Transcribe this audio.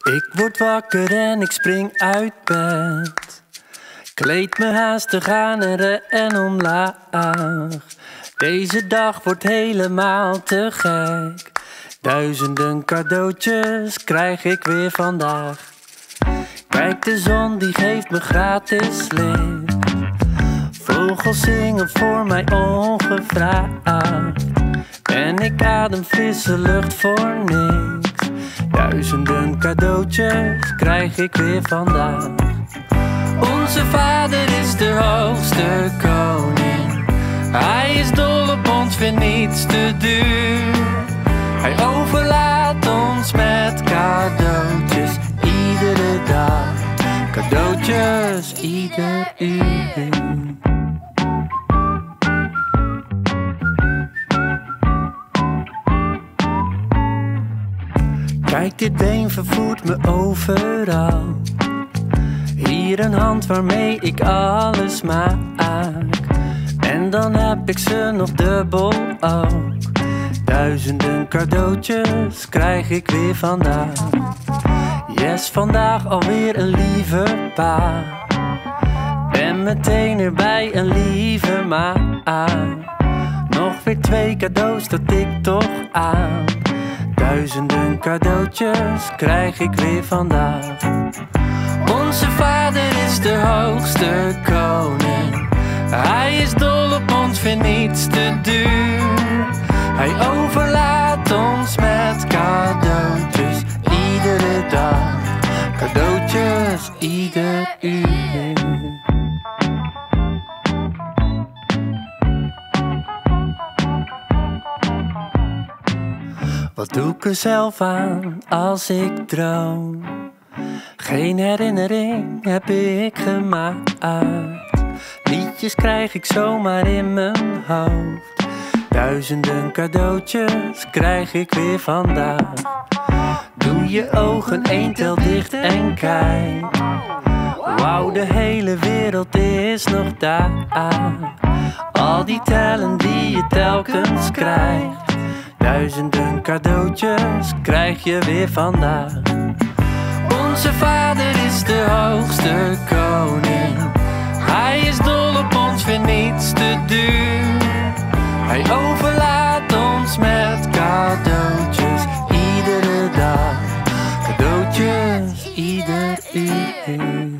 Ik word wakker en ik spring uit bed. Kleed me haastig aan en omlaag. Deze dag wordt helemaal te gek. Duizenden cadeautjes krijg ik weer vandaag. Kijk, de zon die geeft me gratis licht. Vogels zingen voor mij ongevraagd. En ik adem frisse lucht voor niks. Duizenden cadeautjes krijg ik weer vandaag. Onze vader is de hoogste koning. Hij is dol op ons, vindt niets te duur. Hij overlaat ons met cadeautjes iedere dag. Cadeautjes ieder uur. Kijk, dit been vervoert me overal. Hier een hand waarmee ik alles maak. En dan heb ik ze nog dubbel ook. Duizenden cadeautjes krijg ik weer vandaag. Yes, vandaag alweer een lieve pa. En meteen erbij een lieve ma. Nog weer twee cadeaus dat ik toch aan. Duizenden cadeautjes krijg ik weer vandaag. Onze vader is de hoogste koning. Hij is dol op ons, vindt niets te duur. Hij overlaat ons met cadeautjes iedere dag. Cadeautjes ieder uur. Wat doe ik er zelf aan als ik droom? Geen herinnering heb ik gemaakt. Liedjes krijg ik zomaar in mijn hoofd. Duizenden cadeautjes krijg ik weer vandaag. Doe je ogen één tel dicht en kijk. Wauw, de hele wereld is nog daar. Al die tellen die je telkens krijgt. Duizenden cadeautjes krijg je weer vandaag. Onze vader is de hoogste koning. Hij is dol op ons, vindt niets te duur. Hij overlaat ons met cadeautjes iedere dag. Cadeautjes ieder uur.